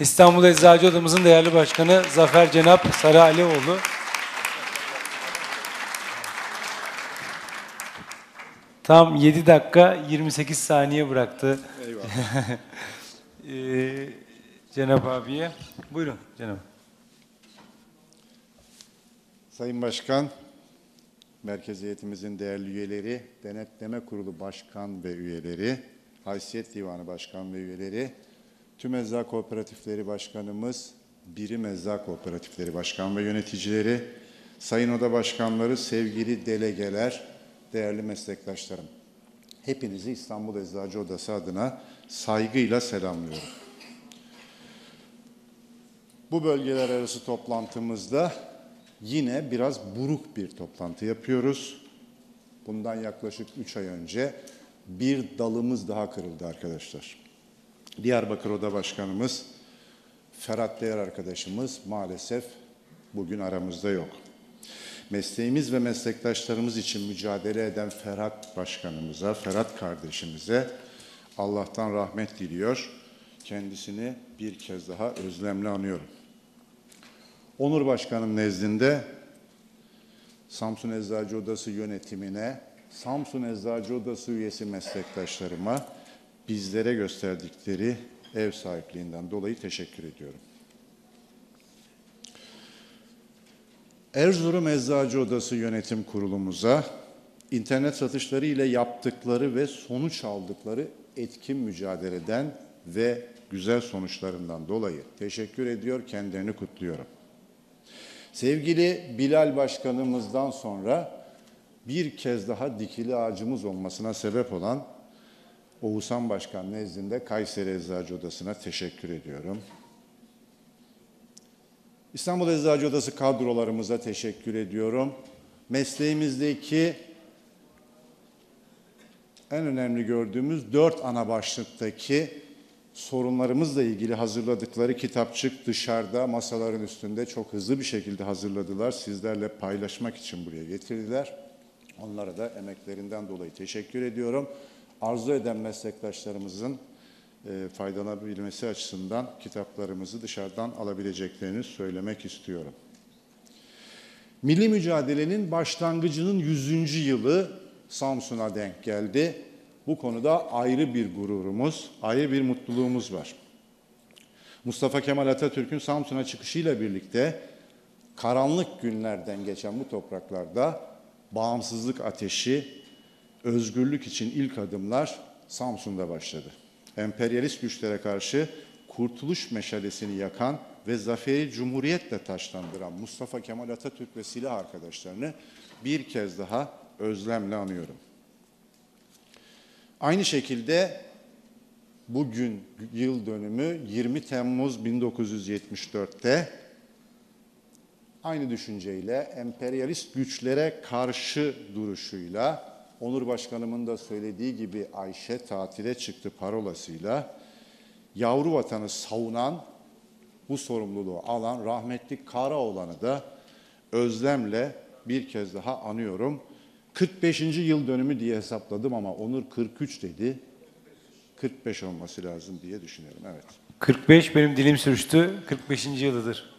İstanbul Eczacı Odamızın değerli başkanı Zafer Cenap Sarı Alioğlu. Tam 7 dakika 28 saniye bıraktı. Eyvallah. Ee, Cenap abiye. Buyurun Cenap. Sayın Başkan, Merkez Heyetimizin değerli üyeleri, Denetleme Kurulu Başkan ve üyeleri, Haysiyet Divanı Başkan ve üyeleri, tüm ecza kooperatifleri başkanımız, birim ecza kooperatifleri başkan ve yöneticileri, sayın oda başkanları, sevgili delegeler, değerli meslektaşlarım. Hepinizi İstanbul Eczacı Odası adına saygıyla selamlıyorum. Bu bölgeler arası toplantımızda yine biraz buruk bir toplantı yapıyoruz. Bundan yaklaşık 3 ay önce bir dalımız daha kırıldı arkadaşlar. Diyarbakır Oda Başkanımız Ferhat Değer arkadaşımız maalesef bugün aramızda yok. Mesleğimiz ve meslektaşlarımız için mücadele eden Ferhat Başkanımıza, Ferhat kardeşimize Allah'tan rahmet diliyor. Kendisini bir kez daha özlemle anıyorum. Onur Başkanım nezdinde Samsun Eczacı Odası yönetimine, Samsun Eczacı Odası üyesi meslektaşlarıma bizlere gösterdikleri ev sahipliğinden dolayı teşekkür ediyorum. Erzurum Eczacı Odası Yönetim Kurulumuza internet satışları ile yaptıkları ve sonuç aldıkları etkin mücadeleden ve güzel sonuçlarından dolayı teşekkür ediyor, kendilerini kutluyorum. Sevgili Bilal Başkanımızdan sonra bir kez daha dikili ağacımız olmasına sebep olan Oğuzhan Başkan nezdinde Kayseri Eczacı Odası'na teşekkür ediyorum. İstanbul Eczacı Odası kadrolarımıza teşekkür ediyorum. Mesleğimizdeki en önemli gördüğümüz dört ana başlıktaki sorunlarımızla ilgili hazırladıkları kitapçık dışarıda masaların üstünde çok hızlı bir şekilde hazırladılar. Sizlerle paylaşmak için buraya getirdiler. Onlara da emeklerinden dolayı teşekkür ediyorum. Arzu eden meslektaşlarımızın e, faydalanabilmesi açısından kitaplarımızı dışarıdan alabileceklerini söylemek istiyorum. Milli mücadelenin başlangıcının 100. yılı Samsun'a denk geldi. Bu konuda ayrı bir gururumuz, ayrı bir mutluluğumuz var. Mustafa Kemal Atatürk'ün Samsun'a çıkışıyla birlikte karanlık günlerden geçen bu topraklarda bağımsızlık ateşi, özgürlük için ilk adımlar Samsun'da başladı. Emperyalist güçlere karşı kurtuluş meşalesini yakan ve zaferi cumhuriyetle taşlandıran Mustafa Kemal Atatürk ve silah arkadaşlarını bir kez daha özlemle anıyorum. Aynı şekilde bugün yıl dönümü 20 Temmuz 1974'te aynı düşünceyle emperyalist güçlere karşı duruşuyla Onur Başkanımın da söylediği gibi Ayşe tatile çıktı parolasıyla yavru vatanı savunan bu sorumluluğu alan rahmetli Karaoğlan'ı da özlemle bir kez daha anıyorum. 45. yıl dönümü diye hesapladım ama Onur 43 dedi. 45 olması lazım diye düşünüyorum. Evet. 45 benim dilim sürçtü. 45. yılıdır.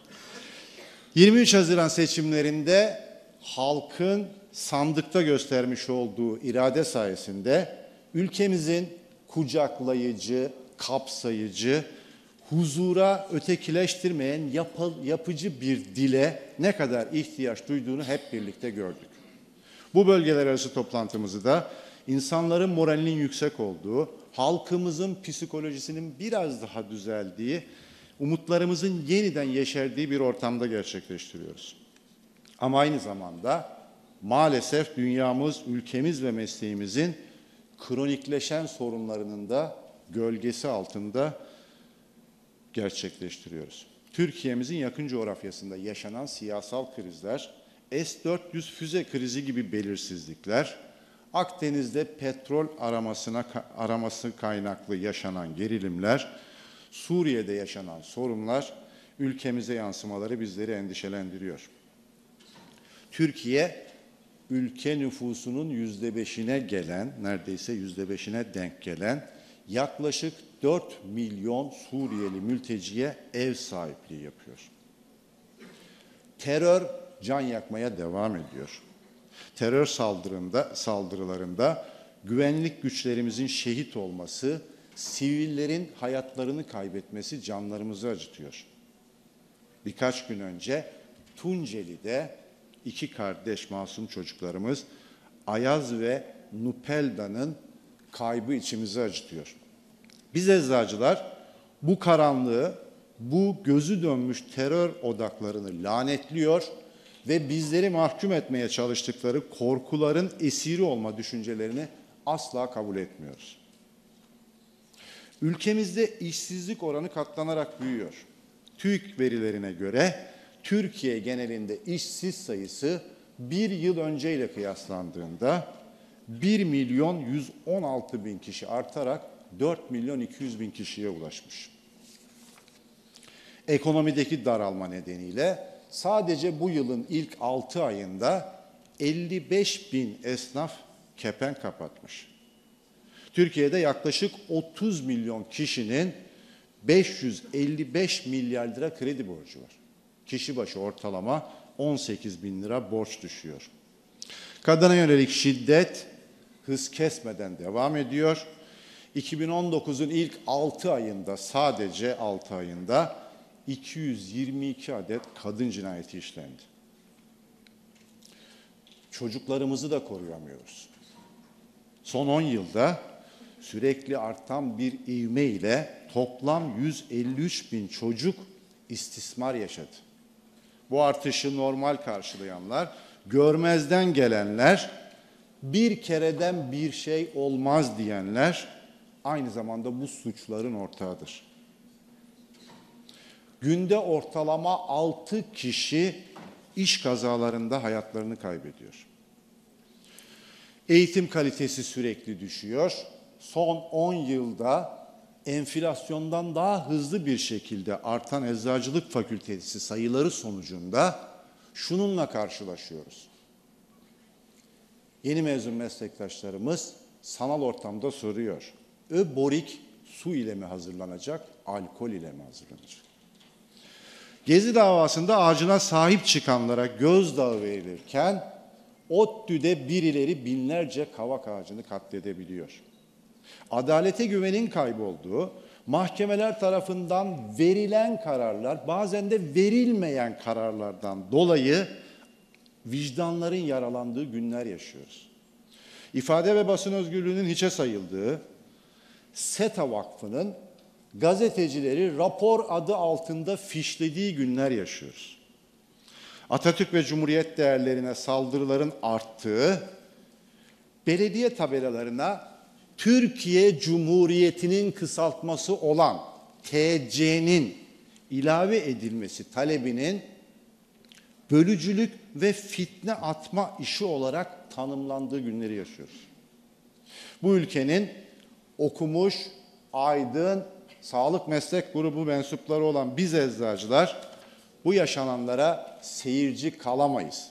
23 Haziran seçimlerinde halkın sandıkta göstermiş olduğu irade sayesinde ülkemizin kucaklayıcı, kapsayıcı, huzura ötekileştirmeyen yapı, yapıcı bir dile ne kadar ihtiyaç duyduğunu hep birlikte gördük. Bu bölgeler arası toplantımızı da insanların moralinin yüksek olduğu, halkımızın psikolojisinin biraz daha düzeldiği, umutlarımızın yeniden yeşerdiği bir ortamda gerçekleştiriyoruz. Ama aynı zamanda maalesef dünyamız, ülkemiz ve mesleğimizin kronikleşen sorunlarının da gölgesi altında gerçekleştiriyoruz. Türkiye'mizin yakın coğrafyasında yaşanan siyasal krizler, S-400 füze krizi gibi belirsizlikler, Akdeniz'de petrol aramasına araması kaynaklı yaşanan gerilimler, Suriye'de yaşanan sorunlar ülkemize yansımaları bizleri endişelendiriyor. Türkiye ülke nüfusunun yüzde beşine gelen, neredeyse yüzde beşine denk gelen yaklaşık 4 milyon Suriyeli mülteciye ev sahipliği yapıyor. Terör can yakmaya devam ediyor. Terör saldırında, saldırılarında güvenlik güçlerimizin şehit olması, sivillerin hayatlarını kaybetmesi canlarımızı acıtıyor. Birkaç gün önce Tunceli'de iki kardeş masum çocuklarımız Ayaz ve Nupelda'nın kaybı içimizi acıtıyor. Biz eczacılar bu karanlığı, bu gözü dönmüş terör odaklarını lanetliyor ve bizleri mahkum etmeye çalıştıkları korkuların esiri olma düşüncelerini asla kabul etmiyoruz. Ülkemizde işsizlik oranı katlanarak büyüyor. TÜİK verilerine göre Türkiye genelinde işsiz sayısı bir yıl önceyle kıyaslandığında 1 milyon 116 bin kişi artarak 4 milyon 200 bin kişiye ulaşmış. Ekonomideki daralma nedeniyle sadece bu yılın ilk 6 ayında 55 bin esnaf kepen kapatmış. Türkiye'de yaklaşık 30 milyon kişinin 555 milyar lira kredi borcu var. Kişi başı ortalama 18 bin lira borç düşüyor. Kadına yönelik şiddet hız kesmeden devam ediyor. 2019'un ilk 6 ayında sadece 6 ayında 222 adet kadın cinayeti işlendi. Çocuklarımızı da koruyamıyoruz. Son 10 yılda sürekli artan bir ivme ile toplam 153 bin çocuk istismar yaşadı. Bu artışı normal karşılayanlar, görmezden gelenler, bir kereden bir şey olmaz diyenler aynı zamanda bu suçların ortağıdır. Günde ortalama 6 kişi iş kazalarında hayatlarını kaybediyor. Eğitim kalitesi sürekli düşüyor. Son 10 yılda enflasyondan daha hızlı bir şekilde artan eczacılık fakültesi sayıları sonucunda şununla karşılaşıyoruz. Yeni mezun meslektaşlarımız sanal ortamda soruyor. Öborik su ile mi hazırlanacak, alkol ile mi hazırlanacak? Gezi davasında ağacına sahip çıkanlara gözdağı verilirken ODTÜ'de birileri binlerce kavak ağacını katledebiliyor. Adalete güvenin kaybolduğu, mahkemeler tarafından verilen kararlar, bazen de verilmeyen kararlardan dolayı vicdanların yaralandığı günler yaşıyoruz. İfade ve basın özgürlüğünün hiçe sayıldığı, SETA Vakfı'nın gazetecileri rapor adı altında fişlediği günler yaşıyoruz. Atatürk ve Cumhuriyet değerlerine saldırıların arttığı, belediye tabelalarına Türkiye Cumhuriyeti'nin kısaltması olan TC'nin ilave edilmesi talebinin bölücülük ve fitne atma işi olarak tanımlandığı günleri yaşıyoruz. Bu ülkenin okumuş, aydın, sağlık meslek grubu mensupları olan biz eczacılar bu yaşananlara seyirci kalamayız.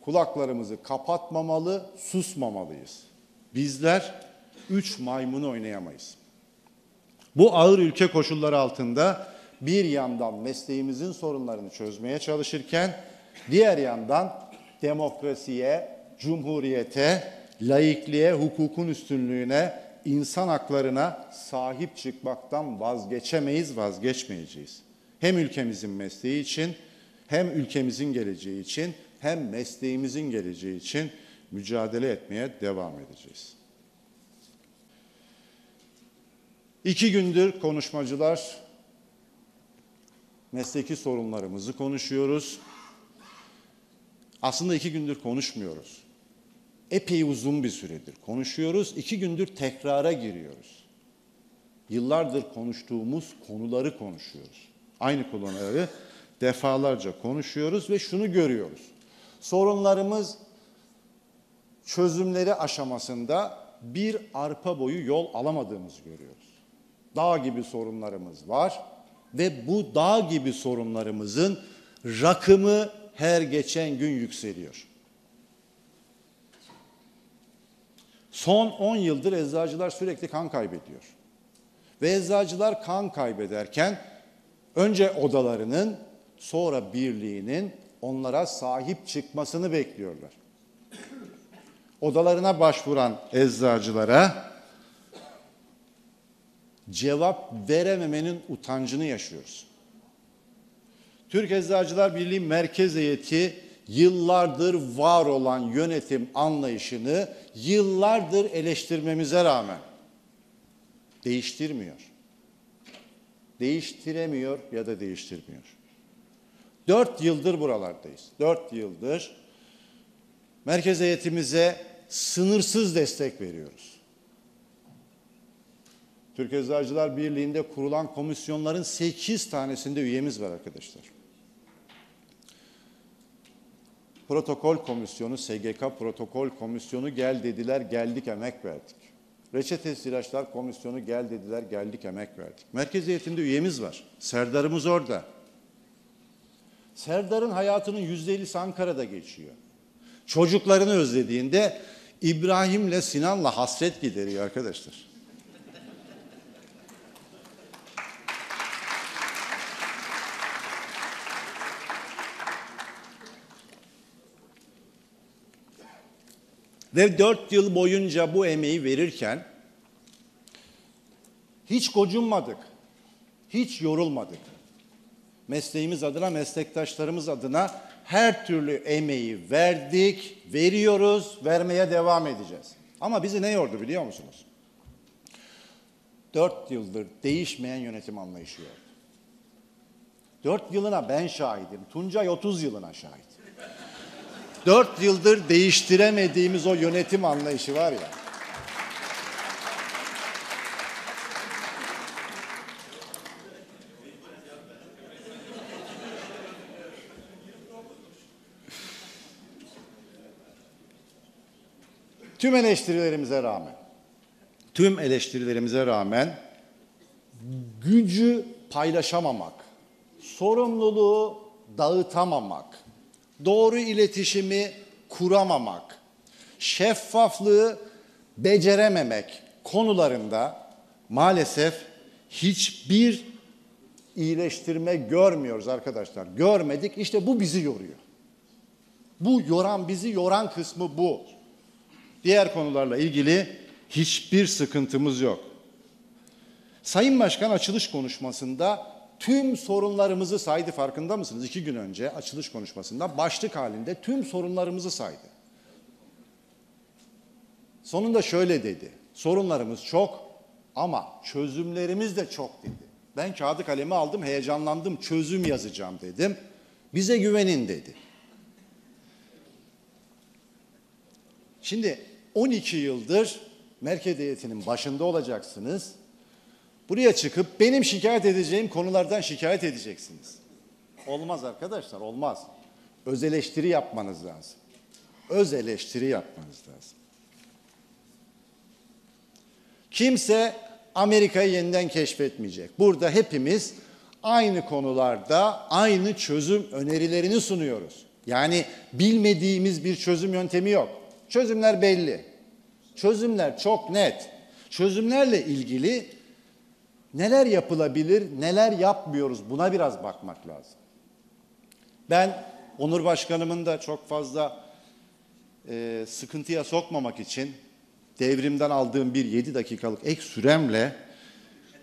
Kulaklarımızı kapatmamalı, susmamalıyız. Bizler üç maymunu oynayamayız. Bu ağır ülke koşulları altında bir yandan mesleğimizin sorunlarını çözmeye çalışırken diğer yandan demokrasiye, cumhuriyete, laikliğe, hukukun üstünlüğüne, insan haklarına sahip çıkmaktan vazgeçemeyiz, vazgeçmeyeceğiz. Hem ülkemizin mesleği için, hem ülkemizin geleceği için, hem mesleğimizin geleceği için mücadele etmeye devam edeceğiz. İki gündür konuşmacılar mesleki sorunlarımızı konuşuyoruz. Aslında iki gündür konuşmuyoruz. Epey uzun bir süredir konuşuyoruz. İki gündür tekrara giriyoruz. Yıllardır konuştuğumuz konuları konuşuyoruz. Aynı konuları defalarca konuşuyoruz ve şunu görüyoruz. Sorunlarımız çözümleri aşamasında bir arpa boyu yol alamadığımızı görüyoruz. Dağ gibi sorunlarımız var ve bu dağ gibi sorunlarımızın rakımı her geçen gün yükseliyor. Son 10 yıldır eczacılar sürekli kan kaybediyor. Ve eczacılar kan kaybederken önce odalarının sonra birliğinin onlara sahip çıkmasını bekliyorlar. Odalarına başvuran eczacılara cevap verememenin utancını yaşıyoruz. Türk Eczacılar Birliği Merkez Heyeti yıllardır var olan yönetim anlayışını yıllardır eleştirmemize rağmen değiştirmiyor. Değiştiremiyor ya da değiştirmiyor. Dört yıldır buralardayız. Dört yıldır merkez heyetimize sınırsız destek veriyoruz. Türk Eczacılar Birliği'nde kurulan komisyonların 8 tanesinde üyemiz var arkadaşlar. Protokol komisyonu, SGK protokol komisyonu gel dediler, geldik emek verdik. Reçetesiz ilaçlar komisyonu gel dediler, geldik emek verdik. Merkez heyetinde üyemiz var. Serdar'ımız orada. Serdar'ın hayatının yüzde ellisi Ankara'da geçiyor. Çocuklarını özlediğinde İbrahim'le Sinan'la hasret gideriyor arkadaşlar. Ve dört yıl boyunca bu emeği verirken hiç gocunmadık, hiç yorulmadık. Mesleğimiz adına, meslektaşlarımız adına her türlü emeği verdik, veriyoruz, vermeye devam edeceğiz. Ama bizi ne yordu biliyor musunuz? Dört yıldır değişmeyen yönetim anlayışı yordu. Dört yılına ben şahidim, Tuncay 30 yılına şahit. Dört yıldır değiştiremediğimiz o yönetim anlayışı var ya. Tüm eleştirilerimize rağmen, tüm eleştirilerimize rağmen gücü paylaşamamak, sorumluluğu dağıtamamak, doğru iletişimi kuramamak, şeffaflığı becerememek konularında maalesef hiçbir iyileştirme görmüyoruz arkadaşlar. Görmedik. İşte bu bizi yoruyor. Bu yoran bizi yoran kısmı bu. Diğer konularla ilgili hiçbir sıkıntımız yok. Sayın Başkan açılış konuşmasında tüm sorunlarımızı saydı farkında mısınız? İki gün önce açılış konuşmasında başlık halinde tüm sorunlarımızı saydı. Sonunda şöyle dedi. Sorunlarımız çok ama çözümlerimiz de çok dedi. Ben kağıdı kalemi aldım, heyecanlandım, çözüm yazacağım dedim. Bize güvenin dedi. Şimdi 12 yıldır merkez heyetinin başında olacaksınız. Buraya çıkıp benim şikayet edeceğim konulardan şikayet edeceksiniz. Olmaz arkadaşlar, olmaz. Öz eleştiri yapmanız lazım. Öz eleştiri yapmanız lazım. Kimse Amerika'yı yeniden keşfetmeyecek. Burada hepimiz aynı konularda aynı çözüm önerilerini sunuyoruz. Yani bilmediğimiz bir çözüm yöntemi yok. Çözümler belli. Çözümler çok net. Çözümlerle ilgili neler yapılabilir, neler yapmıyoruz buna biraz bakmak lazım. Ben Onur Başkanımın da çok fazla e, sıkıntıya sokmamak için devrimden aldığım bir 7 dakikalık ek süremle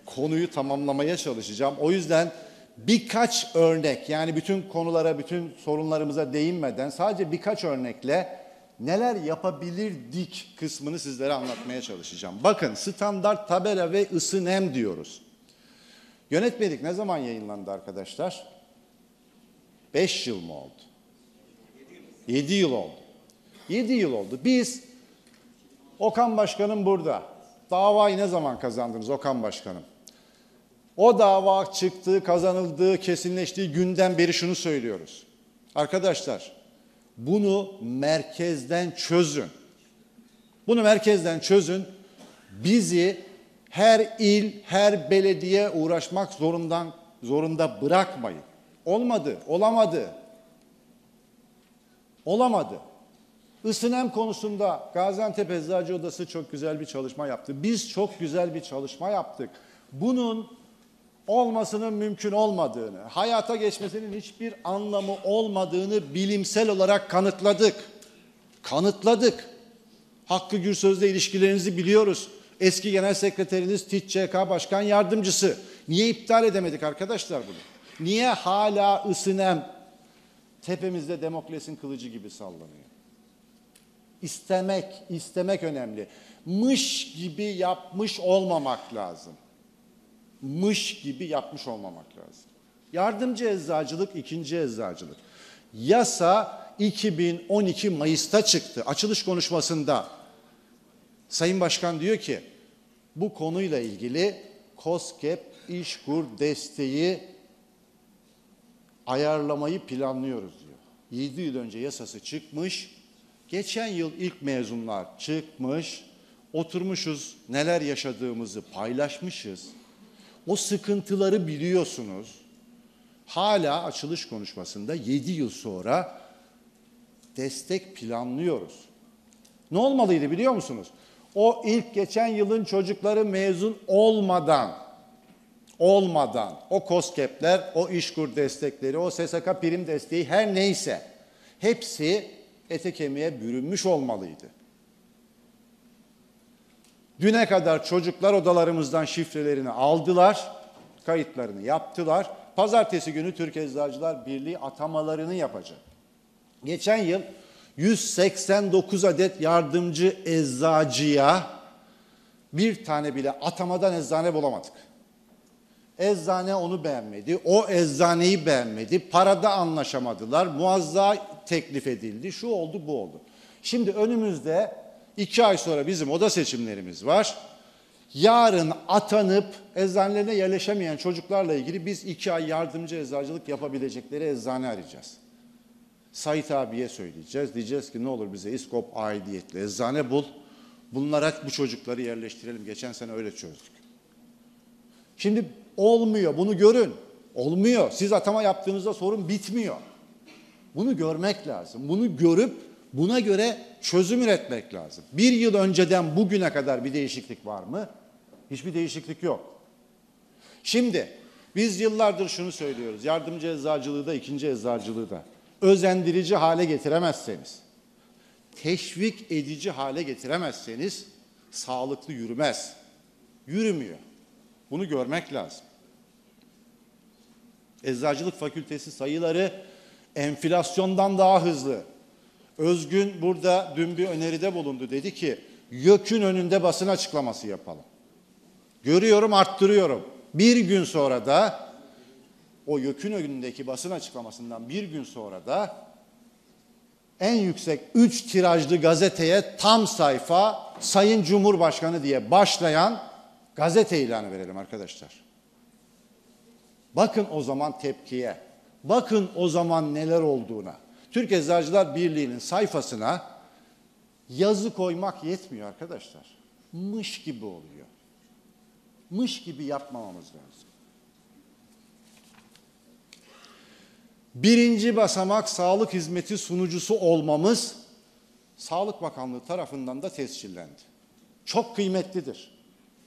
konuyu tamamlamaya çalışacağım. O yüzden birkaç örnek yani bütün konulara, bütün sorunlarımıza değinmeden sadece birkaç örnekle neler yapabilirdik kısmını sizlere anlatmaya çalışacağım. Bakın standart tabela ve ısı nem diyoruz. Yönetmelik ne zaman yayınlandı arkadaşlar? 5 yıl mı oldu? 7 yıl oldu. 7 yıl oldu. Biz Okan Başkanım burada. Davayı ne zaman kazandınız Okan Başkanım? O dava çıktığı, kazanıldığı, kesinleştiği günden beri şunu söylüyoruz. Arkadaşlar bunu merkezden çözün. Bunu merkezden çözün. Bizi her il, her belediye uğraşmak zorundan zorunda bırakmayın. Olmadı, olamadı. Olamadı. Isınem konusunda Gaziantep Eczacı Odası çok güzel bir çalışma yaptı. Biz çok güzel bir çalışma yaptık. bunun olmasının mümkün olmadığını, hayata geçmesinin hiçbir anlamı olmadığını bilimsel olarak kanıtladık. Kanıtladık. Hakkı Gürsöz'le ilişkilerinizi biliyoruz. Eski Genel Sekreteriniz TİÇK Başkan Yardımcısı. Niye iptal edemedik arkadaşlar bunu? Niye hala ısınem tepemizde Demokles'in kılıcı gibi sallanıyor? İstemek, istemek önemli. Mış gibi yapmış olmamak lazım. Mış gibi yapmış olmamak lazım. Yardımcı eczacılık, ikinci eczacılık. Yasa 2012 Mayıs'ta çıktı. Açılış konuşmasında Sayın Başkan diyor ki bu konuyla ilgili COSGAP İşkur desteği ayarlamayı planlıyoruz diyor. 7 yıl önce yasası çıkmış. Geçen yıl ilk mezunlar çıkmış. Oturmuşuz, neler yaşadığımızı paylaşmışız. O sıkıntıları biliyorsunuz. Hala açılış konuşmasında 7 yıl sonra destek planlıyoruz. Ne olmalıydı biliyor musunuz? O ilk geçen yılın çocukları mezun olmadan olmadan o COSGAP'ler, o işkur destekleri, o SSK prim desteği her neyse hepsi ete kemiğe bürünmüş olmalıydı. Düne kadar çocuklar odalarımızdan şifrelerini aldılar, kayıtlarını yaptılar. Pazartesi günü Türk Eczacılar Birliği atamalarını yapacak. Geçen yıl 189 adet yardımcı eczacıya bir tane bile atamadan eczane bulamadık. Eczane onu beğenmedi, o eczaneyi beğenmedi, parada anlaşamadılar, muazza teklif edildi, şu oldu bu oldu. Şimdi önümüzde iki ay sonra bizim oda seçimlerimiz var. Yarın atanıp eczanelerine yerleşemeyen çocuklarla ilgili biz iki ay yardımcı eczacılık yapabilecekleri eczane arayacağız. Sait abiye söyleyeceğiz. Diyeceğiz ki ne olur bize İskop aidiyetli eczane bul. Bunlara bu çocukları yerleştirelim. Geçen sene öyle çözdük. Şimdi olmuyor. Bunu görün. Olmuyor. Siz atama yaptığınızda sorun bitmiyor. Bunu görmek lazım. Bunu görüp buna göre çözüm üretmek lazım. Bir yıl önceden bugüne kadar bir değişiklik var mı? Hiçbir değişiklik yok. Şimdi biz yıllardır şunu söylüyoruz. Yardımcı eczacılığı da ikinci eczacılığı da özendirici hale getiremezseniz, teşvik edici hale getiremezseniz sağlıklı yürümez. Yürümüyor. Bunu görmek lazım. Eczacılık fakültesi sayıları enflasyondan daha hızlı. Özgün burada dün bir öneride bulundu. Dedi ki YÖK'ün önünde basın açıklaması yapalım. Görüyorum arttırıyorum. Bir gün sonra da o YÖK'ün önündeki basın açıklamasından bir gün sonra da en yüksek 3 tirajlı gazeteye tam sayfa Sayın Cumhurbaşkanı diye başlayan gazete ilanı verelim arkadaşlar. Bakın o zaman tepkiye. Bakın o zaman neler olduğuna. Türk Eczacılar Birliği'nin sayfasına yazı koymak yetmiyor arkadaşlar. Mış gibi oluyor. Mış gibi yapmamamız lazım. Birinci basamak sağlık hizmeti sunucusu olmamız Sağlık Bakanlığı tarafından da tescillendi. Çok kıymetlidir.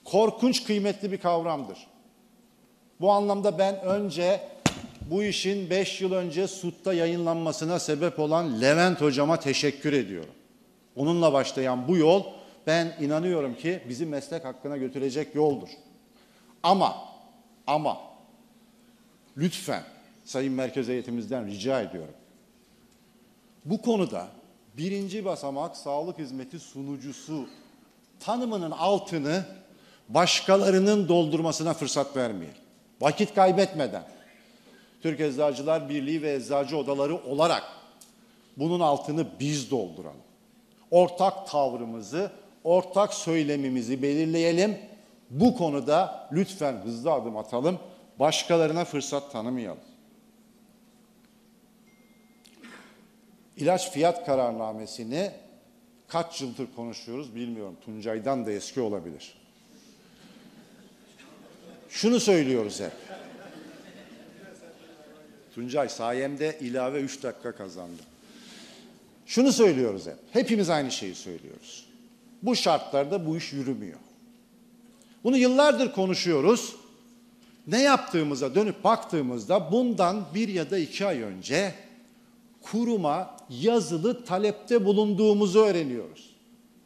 Korkunç kıymetli bir kavramdır. Bu anlamda ben önce bu işin 5 yıl önce SUT'ta yayınlanmasına sebep olan Levent hocama teşekkür ediyorum. Onunla başlayan bu yol ben inanıyorum ki bizi meslek hakkına götürecek yoldur. Ama ama lütfen Sayın Merkez Heyetimizden rica ediyorum. Bu konuda birinci basamak sağlık hizmeti sunucusu tanımının altını başkalarının doldurmasına fırsat vermeyelim. Vakit kaybetmeden Türk Eczacılar Birliği ve Eczacı Odaları olarak bunun altını biz dolduralım. Ortak tavrımızı, ortak söylemimizi belirleyelim. Bu konuda lütfen hızlı adım atalım. Başkalarına fırsat tanımayalım. İlaç fiyat kararnamesini kaç yıldır konuşuyoruz bilmiyorum. Tuncay'dan da eski olabilir. Şunu söylüyoruz hep. Tuncay sayemde ilave 3 dakika kazandım. Şunu söylüyoruz hep. Hepimiz aynı şeyi söylüyoruz. Bu şartlarda bu iş yürümüyor. Bunu yıllardır konuşuyoruz. Ne yaptığımıza dönüp baktığımızda bundan bir ya da iki ay önce kuruma yazılı talepte bulunduğumuzu öğreniyoruz.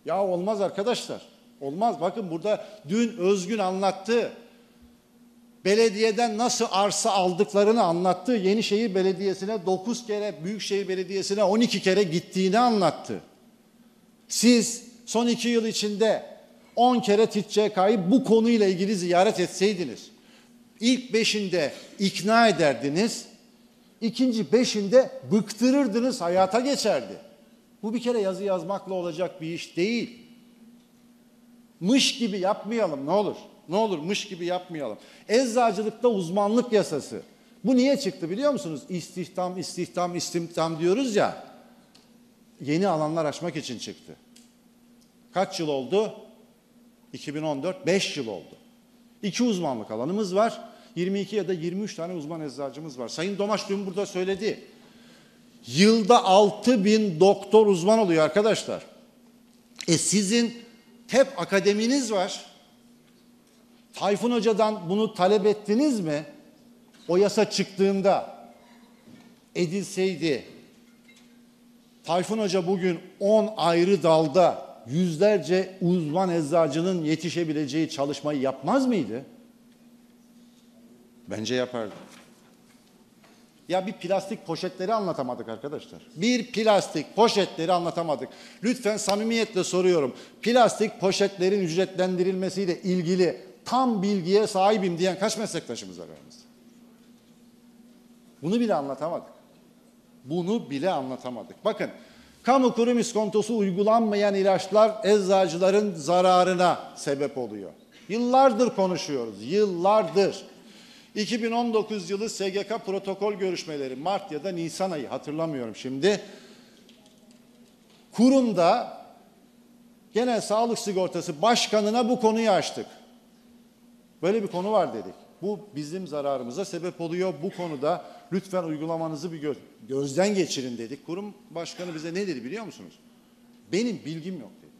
Ya olmaz arkadaşlar. Olmaz. Bakın burada dün Özgün anlattı. Belediyeden nasıl arsa aldıklarını anlattı. Yenişehir Belediyesi'ne 9 kere, Büyükşehir Belediyesi'ne 12 kere gittiğini anlattı. Siz son iki yıl içinde 10 kere TİTÇK'yı bu konuyla ilgili ziyaret etseydiniz, ilk beşinde ikna ederdiniz, ikinci beşinde bıktırırdınız, hayata geçerdi. Bu bir kere yazı yazmakla olacak bir iş değil. Mış gibi yapmayalım ne olur. Ne olur mış gibi yapmayalım. Eczacılıkta uzmanlık yasası. Bu niye çıktı biliyor musunuz? İstihdam, istihdam, istihdam diyoruz ya. Yeni alanlar açmak için çıktı. Kaç yıl oldu? 2014, 5 yıl oldu. İki uzmanlık alanımız var. 22 ya da 23 tane uzman eczacımız var. Sayın Domaç dün burada söyledi. Yılda 6 bin doktor uzman oluyor arkadaşlar. E sizin TEP akademiniz var. Tayfun Hoca'dan bunu talep ettiniz mi? O yasa çıktığında edilseydi Tayfun Hoca bugün 10 ayrı dalda yüzlerce uzman eczacının yetişebileceği çalışmayı yapmaz mıydı? Bence yapardı. Ya bir plastik poşetleri anlatamadık arkadaşlar. Bir plastik poşetleri anlatamadık. Lütfen samimiyetle soruyorum. Plastik poşetlerin ücretlendirilmesiyle ilgili tam bilgiye sahibim diyen kaç meslektaşımız var aramızda? Bunu bile anlatamadık. Bunu bile anlatamadık. Bakın kamu kurum iskontosu uygulanmayan ilaçlar eczacıların zararına sebep oluyor. Yıllardır konuşuyoruz. Yıllardır. 2019 yılı SGK protokol görüşmeleri Mart ya da Nisan ayı hatırlamıyorum şimdi. Kurumda genel sağlık sigortası başkanına bu konuyu açtık. Böyle bir konu var dedik. Bu bizim zararımıza sebep oluyor. Bu konuda lütfen uygulamanızı bir göz, gözden geçirin dedik. Kurum başkanı bize ne dedi biliyor musunuz? Benim bilgim yok dedi.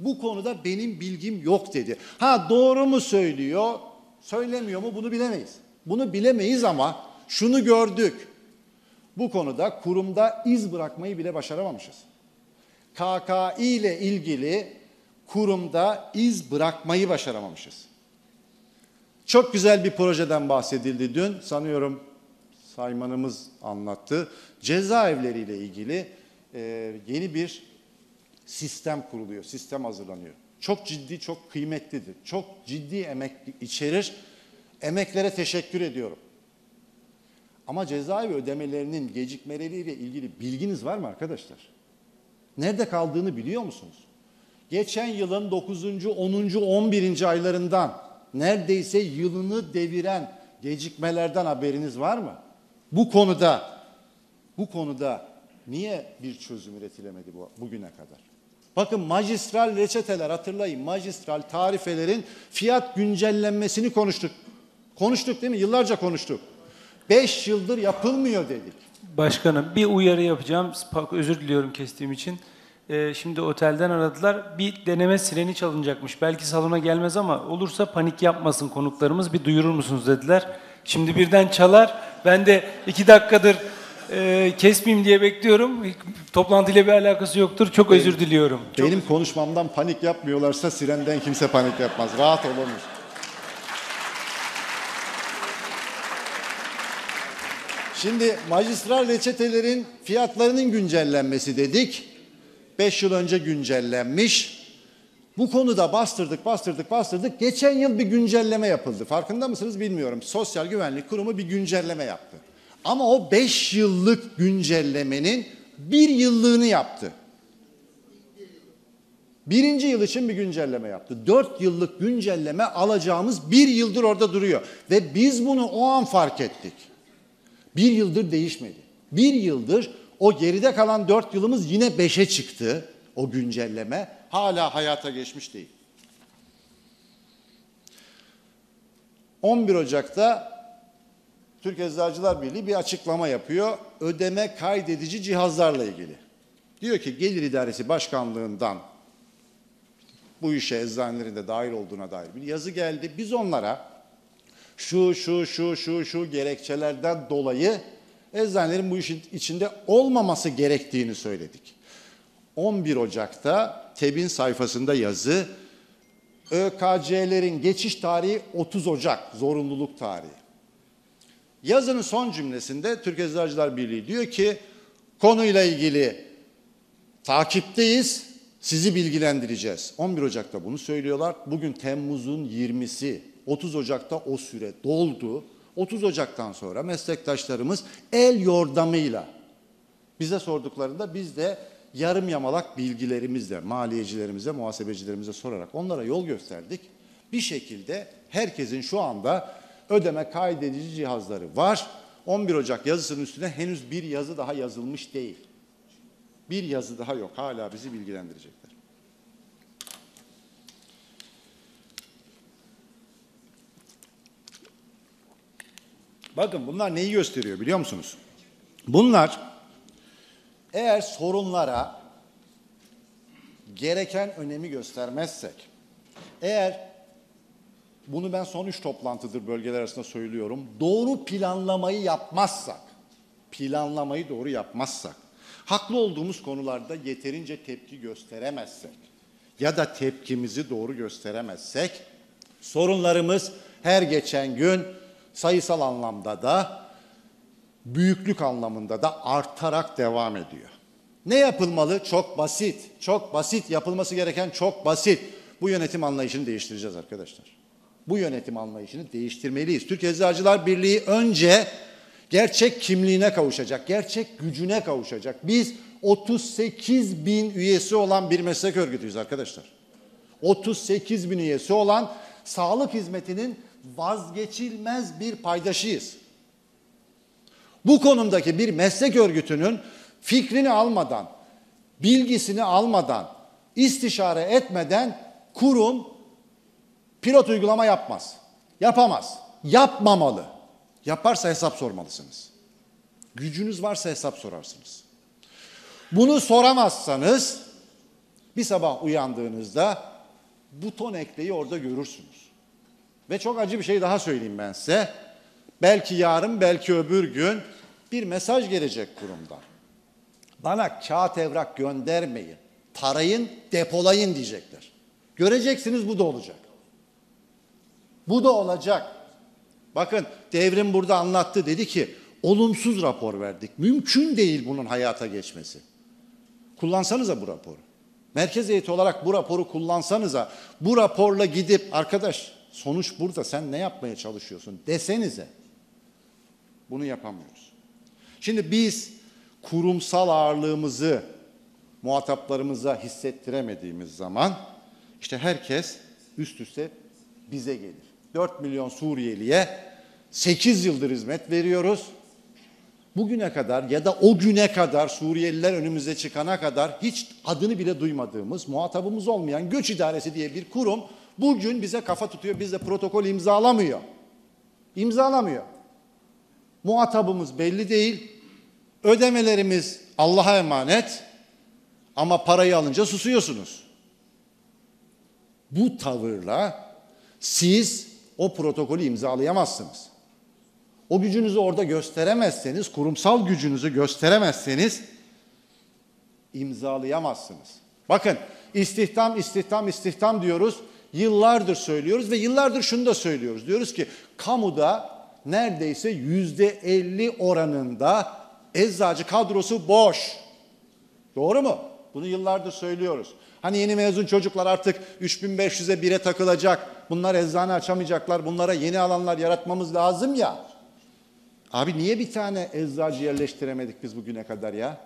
Bu konuda benim bilgim yok dedi. Ha doğru mu söylüyor, söylemiyor mu bunu bilemeyiz. Bunu bilemeyiz ama şunu gördük. Bu konuda kurumda iz bırakmayı bile başaramamışız. KKİ ile ilgili kurumda iz bırakmayı başaramamışız. Çok güzel bir projeden bahsedildi dün. Sanıyorum saymanımız anlattı. Cezaevleriyle ilgili e, yeni bir sistem kuruluyor, sistem hazırlanıyor. Çok ciddi, çok kıymetlidir. Çok ciddi emek içerir. Emeklere teşekkür ediyorum. Ama cezaevi ödemelerinin gecikmeleriyle ilgili bilginiz var mı arkadaşlar? Nerede kaldığını biliyor musunuz? Geçen yılın 9. 10. 11. aylarından neredeyse yılını deviren gecikmelerden haberiniz var mı? Bu konuda bu konuda niye bir çözüm üretilemedi bu, bugüne kadar? Bakın magistral reçeteler hatırlayın. Magistral tarifelerin fiyat güncellenmesini konuştuk. Konuştuk değil mi? Yıllarca konuştuk. Beş yıldır yapılmıyor dedik. Başkanım bir uyarı yapacağım. Özür diliyorum kestiğim için. Ee, şimdi otelden aradılar. Bir deneme sireni çalınacakmış. Belki salona gelmez ama olursa panik yapmasın konuklarımız. Bir duyurur musunuz dediler. Şimdi birden çalar. Ben de iki dakikadır e, kesmeyeyim diye bekliyorum. Toplantıyla bir alakası yoktur. Çok özür diliyorum. Çok Benim konuşmamdan panik yapmıyorlarsa sirenden kimse panik yapmaz. Rahat olunuz. Şimdi magistral reçetelerin fiyatlarının güncellenmesi dedik. 5 yıl önce güncellenmiş. Bu konuda bastırdık, bastırdık, bastırdık. Geçen yıl bir güncelleme yapıldı. Farkında mısınız bilmiyorum. Sosyal Güvenlik Kurumu bir güncelleme yaptı. Ama o 5 yıllık güncellemenin bir yıllığını yaptı. Birinci yıl için bir güncelleme yaptı. Dört yıllık güncelleme alacağımız bir yıldır orada duruyor. Ve biz bunu o an fark ettik. Bir yıldır değişmedi. Bir yıldır o geride kalan dört yılımız yine beşe çıktı. O güncelleme hala hayata geçmiş değil. 11 Ocak'ta Türk Eczacılar Birliği bir açıklama yapıyor. Ödeme kaydedici cihazlarla ilgili. Diyor ki Gelir İdaresi Başkanlığından bu işe eczanelerin de dahil olduğuna dair bir yazı geldi. Biz onlara şu şu şu şu şu gerekçelerden dolayı eczanelerin bu işin içinde olmaması gerektiğini söyledik. 11 Ocak'ta TEB'in sayfasında yazı ÖKC'lerin geçiş tarihi 30 Ocak zorunluluk tarihi. Yazının son cümlesinde Türk Eczacılar Birliği diyor ki konuyla ilgili takipteyiz, sizi bilgilendireceğiz. 11 Ocak'ta bunu söylüyorlar. Bugün Temmuz'un 20'si, 30 Ocak'ta o süre doldu. 30 Ocak'tan sonra meslektaşlarımız el yordamıyla bize sorduklarında biz de yarım yamalak bilgilerimizle, maliyecilerimize, muhasebecilerimize sorarak onlara yol gösterdik. Bir şekilde herkesin şu anda ödeme kaydedici cihazları var. 11 Ocak yazısının üstüne henüz bir yazı daha yazılmış değil. Bir yazı daha yok. Hala bizi bilgilendirecekler. Bakın bunlar neyi gösteriyor biliyor musunuz? Bunlar eğer sorunlara gereken önemi göstermezsek, eğer bunu ben son üç toplantıdır bölgeler arasında söylüyorum, doğru planlamayı yapmazsak, planlamayı doğru yapmazsak, haklı olduğumuz konularda yeterince tepki gösteremezsek ya da tepkimizi doğru gösteremezsek, sorunlarımız her geçen gün sayısal anlamda da büyüklük anlamında da artarak devam ediyor. Ne yapılmalı? Çok basit. Çok basit. Yapılması gereken çok basit. Bu yönetim anlayışını değiştireceğiz arkadaşlar. Bu yönetim anlayışını değiştirmeliyiz. Türk Eczacılar Birliği önce gerçek kimliğine kavuşacak, gerçek gücüne kavuşacak. Biz 38 bin üyesi olan bir meslek örgütüyüz arkadaşlar. 38 bin üyesi olan sağlık hizmetinin vazgeçilmez bir paydaşıyız. Bu konumdaki bir meslek örgütünün fikrini almadan, bilgisini almadan, istişare etmeden kurum pilot uygulama yapmaz. Yapamaz. Yapmamalı. Yaparsa hesap sormalısınız. Gücünüz varsa hesap sorarsınız. Bunu soramazsanız bir sabah uyandığınızda buton ekleyi orada görürsünüz. Ve çok acı bir şey daha söyleyeyim ben size. Belki yarın, belki öbür gün bir mesaj gelecek kurumdan. Bana kağıt evrak göndermeyin, tarayın, depolayın diyecekler. Göreceksiniz bu da olacak. Bu da olacak. Bakın devrim burada anlattı dedi ki olumsuz rapor verdik. Mümkün değil bunun hayata geçmesi. Kullansanıza bu raporu. Merkez heyeti olarak bu raporu kullansanıza bu raporla gidip arkadaş sonuç burada sen ne yapmaya çalışıyorsun desenize. Bunu yapamıyoruz. Şimdi biz kurumsal ağırlığımızı muhataplarımıza hissettiremediğimiz zaman işte herkes üst üste bize gelir. 4 milyon Suriyeliye 8 yıldır hizmet veriyoruz. Bugüne kadar ya da o güne kadar Suriyeliler önümüze çıkana kadar hiç adını bile duymadığımız, muhatabımız olmayan göç idaresi diye bir kurum bugün bize kafa tutuyor, bizde protokol imzalamıyor. İmzalamıyor. Muhatabımız belli değil. Ödemelerimiz Allah'a emanet ama parayı alınca susuyorsunuz. Bu tavırla siz o protokolü imzalayamazsınız. O gücünüzü orada gösteremezseniz, kurumsal gücünüzü gösteremezseniz imzalayamazsınız. Bakın istihdam, istihdam, istihdam diyoruz. Yıllardır söylüyoruz ve yıllardır şunu da söylüyoruz. Diyoruz ki kamuda neredeyse yüzde elli oranında eczacı kadrosu boş. Doğru mu? Bunu yıllardır söylüyoruz. Hani yeni mezun çocuklar artık 3500'e 1'e takılacak. Bunlar eczane açamayacaklar. Bunlara yeni alanlar yaratmamız lazım ya. Abi niye bir tane eczacı yerleştiremedik biz bugüne kadar ya?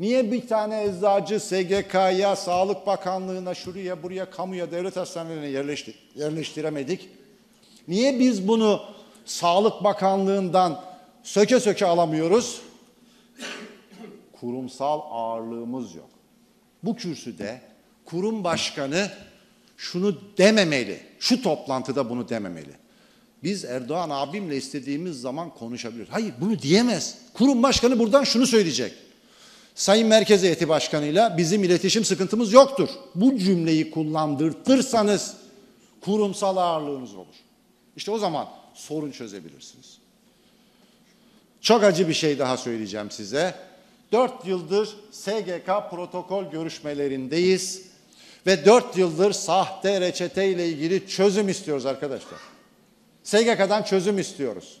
Niye bir tane eczacı SGK'ya, Sağlık Bakanlığı'na, şuraya, buraya, kamuya, devlet hastanelerine yerleştir yerleştiremedik? Niye biz bunu Sağlık Bakanlığı'ndan söke söke alamıyoruz? Kurumsal ağırlığımız yok. Bu kürsüde kurum başkanı şunu dememeli, şu toplantıda bunu dememeli. Biz Erdoğan abimle istediğimiz zaman konuşabiliriz. Hayır bunu diyemez. Kurum başkanı buradan şunu söyleyecek. Sayın Merkez Heyeti Başkanı'yla bizim iletişim sıkıntımız yoktur. Bu cümleyi kullandırtırsanız kurumsal ağırlığınız olur. İşte o zaman sorun çözebilirsiniz. Çok acı bir şey daha söyleyeceğim size. Dört yıldır SGK protokol görüşmelerindeyiz ve dört yıldır sahte reçete ile ilgili çözüm istiyoruz arkadaşlar. SGK'dan çözüm istiyoruz.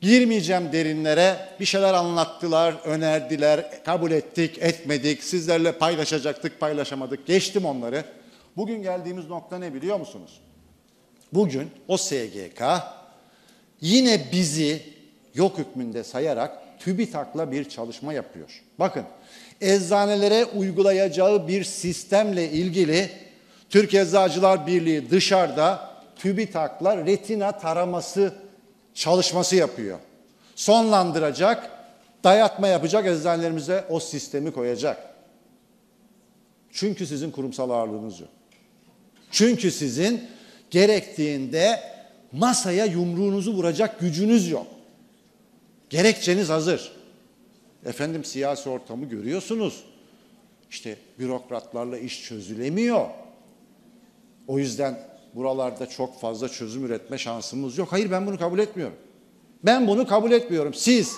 Girmeyeceğim derinlere bir şeyler anlattılar, önerdiler, kabul ettik, etmedik, sizlerle paylaşacaktık, paylaşamadık, geçtim onları. Bugün geldiğimiz nokta ne biliyor musunuz? Bugün o SGK yine bizi yok hükmünde sayarak TÜBİTAK'la bir çalışma yapıyor. Bakın eczanelere uygulayacağı bir sistemle ilgili Türk Eczacılar Birliği dışarıda TÜBİTAK'la retina taraması çalışması yapıyor. Sonlandıracak, dayatma yapacak eczanelerimize o sistemi koyacak. Çünkü sizin kurumsal ağırlığınız yok. Çünkü sizin gerektiğinde masaya yumruğunuzu vuracak gücünüz yok. Gerekçeniz hazır. Efendim siyasi ortamı görüyorsunuz. İşte bürokratlarla iş çözülemiyor. O yüzden buralarda çok fazla çözüm üretme şansımız yok. Hayır ben bunu kabul etmiyorum. Ben bunu kabul etmiyorum. Siz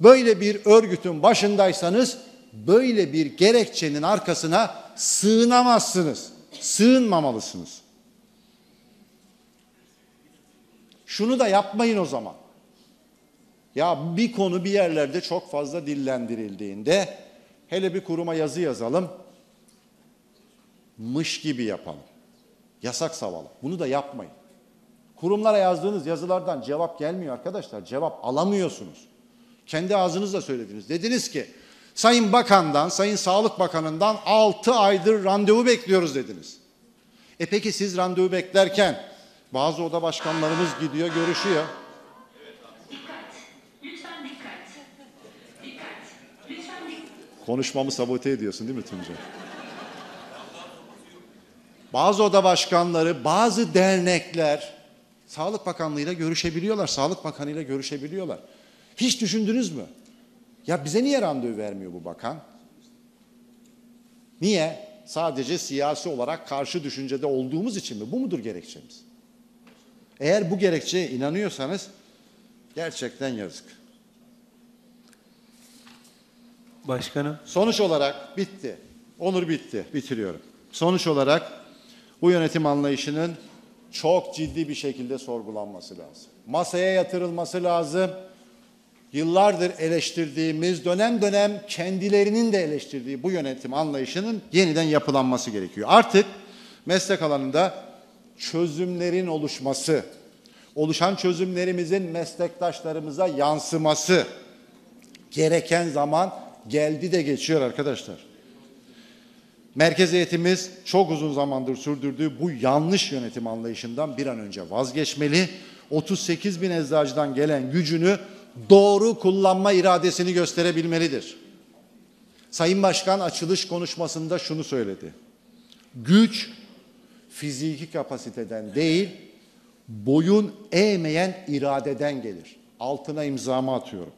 böyle bir örgütün başındaysanız böyle bir gerekçenin arkasına sığınamazsınız. Sığınmamalısınız. Şunu da yapmayın o zaman. Ya bir konu bir yerlerde çok fazla dillendirildiğinde hele bir kuruma yazı yazalım, mış gibi yapalım. Yasak savalım. Bunu da yapmayın. Kurumlara yazdığınız yazılardan cevap gelmiyor arkadaşlar. Cevap alamıyorsunuz. Kendi ağzınızla söylediniz. Dediniz ki Sayın Bakan'dan, Sayın Sağlık Bakanı'ndan 6 aydır randevu bekliyoruz dediniz. E peki siz randevu beklerken bazı oda başkanlarımız gidiyor, görüşüyor. Lütfen dikkat. Dikkat. Lütfen dikkat. Konuşmamı sabote ediyorsun değil mi Tuncay? Bazı oda başkanları, bazı dernekler Sağlık Bakanlığı'yla görüşebiliyorlar. Sağlık Bakanı'yla görüşebiliyorlar. Hiç düşündünüz mü? Ya bize niye randevu vermiyor bu bakan? Niye? Sadece siyasi olarak karşı düşüncede olduğumuz için mi? Bu mudur gerekçemiz? Eğer bu gerekçeye inanıyorsanız gerçekten yazık. Başkanım. Sonuç olarak bitti. Onur bitti. Bitiriyorum. Sonuç olarak bu yönetim anlayışının çok ciddi bir şekilde sorgulanması lazım. Masaya yatırılması lazım. Yıllardır eleştirdiğimiz, dönem dönem kendilerinin de eleştirdiği bu yönetim anlayışının yeniden yapılanması gerekiyor. Artık meslek alanında çözümlerin oluşması, oluşan çözümlerimizin meslektaşlarımıza yansıması, gereken zaman geldi de geçiyor arkadaşlar. Merkez heyetimiz çok uzun zamandır sürdürdüğü bu yanlış yönetim anlayışından bir an önce vazgeçmeli. 38 bin eczacıdan gelen gücünü doğru kullanma iradesini gösterebilmelidir. Sayın Başkan açılış konuşmasında şunu söyledi. Güç fiziki kapasiteden değil, boyun eğmeyen iradeden gelir. Altına imzamı atıyorum.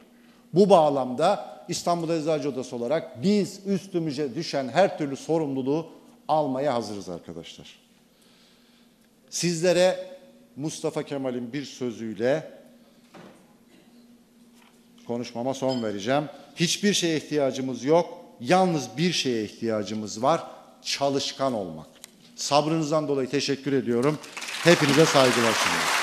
Bu bağlamda İstanbul Eczacı Odası olarak biz üstümüze düşen her türlü sorumluluğu almaya hazırız arkadaşlar. Sizlere Mustafa Kemal'in bir sözüyle konuşmama son vereceğim. Hiçbir şeye ihtiyacımız yok. Yalnız bir şeye ihtiyacımız var. Çalışkan olmak. Sabrınızdan dolayı teşekkür ediyorum. Hepinize saygılar sunuyorum.